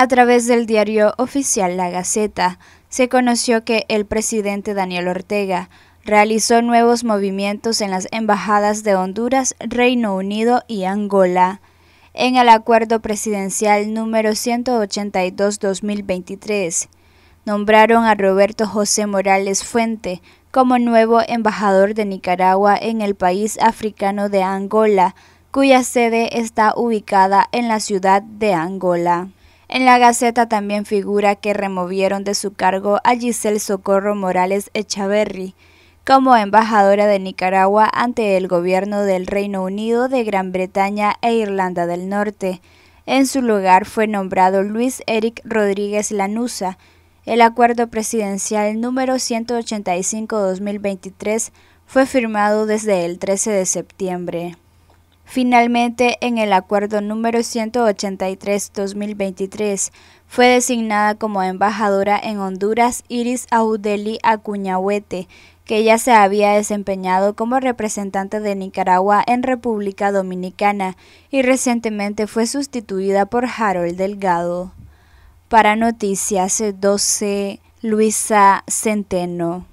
A través del diario oficial La Gaceta, se conoció que el presidente Daniel Ortega realizó nuevos movimientos en las embajadas de Honduras, Reino Unido y Angola. En el acuerdo presidencial número 182-2023, nombraron a Roberto José Morales Fuente como nuevo embajador de Nicaragua en el país africano de Angola, cuya sede está ubicada en la ciudad de Angola. En la Gaceta también figura que removieron de su cargo a Giselle Socorro Morales Echaverri como embajadora de Nicaragua ante el gobierno del Reino Unido de Gran Bretaña e Irlanda del Norte. En su lugar fue nombrado Luis Eric Rodríguez Lanusa. El acuerdo presidencial número 185-2023 fue firmado desde el 13 de septiembre. Finalmente, en el acuerdo número 183-2023, fue designada como embajadora en Honduras Iris Audeli Acuñahuete, que ya se había desempeñado como representante de Nicaragua en República Dominicana y recientemente fue sustituida por Harold Delgado. Para Noticias 12, Luisa Centeno.